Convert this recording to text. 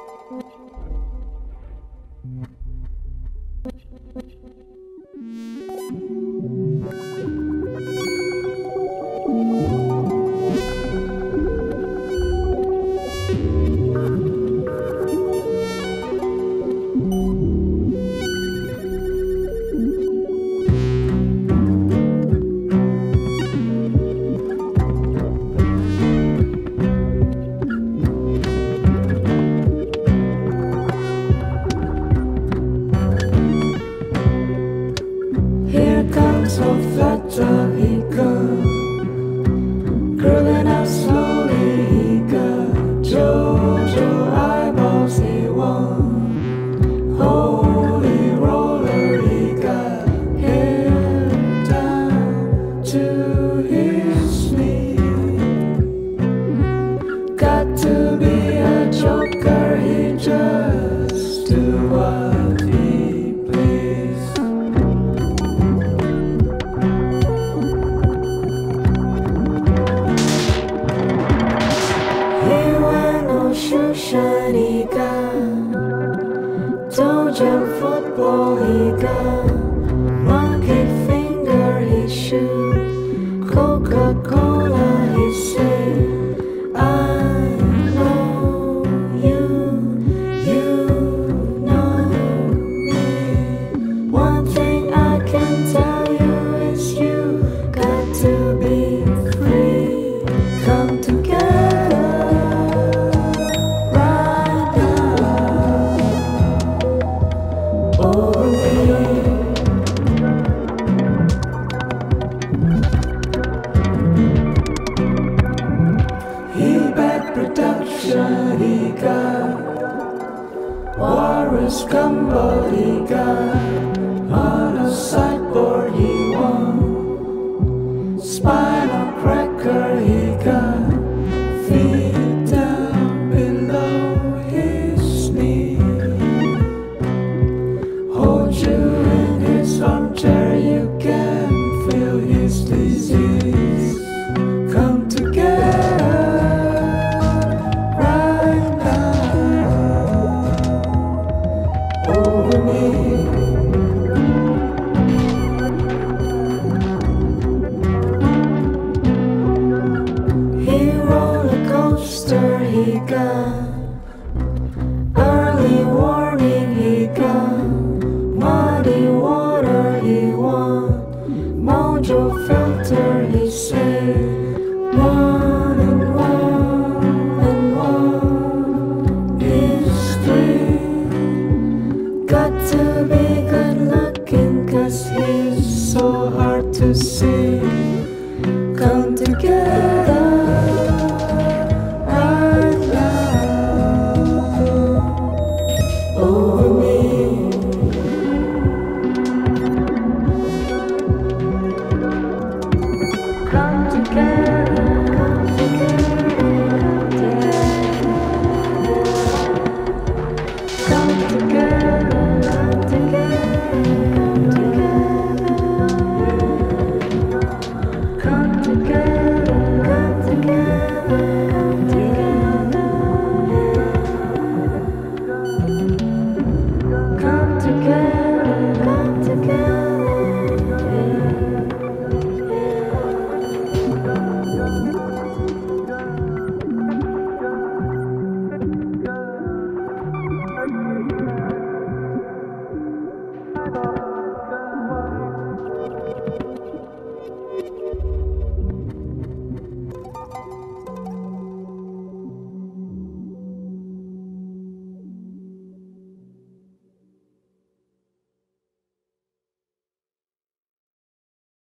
Thank you. Curling up slowly. He got eyeballs, he won. Holy roller, he got hair down to his. Got to be 宿舍一个，走着 football 一个。Kambalika on a sideboard he won. Spy got early warning, he got muddy water, he want mojo filter, he said. One and one and one is three. Got to be good looking, cause he's so hard to see. Come together Thank you.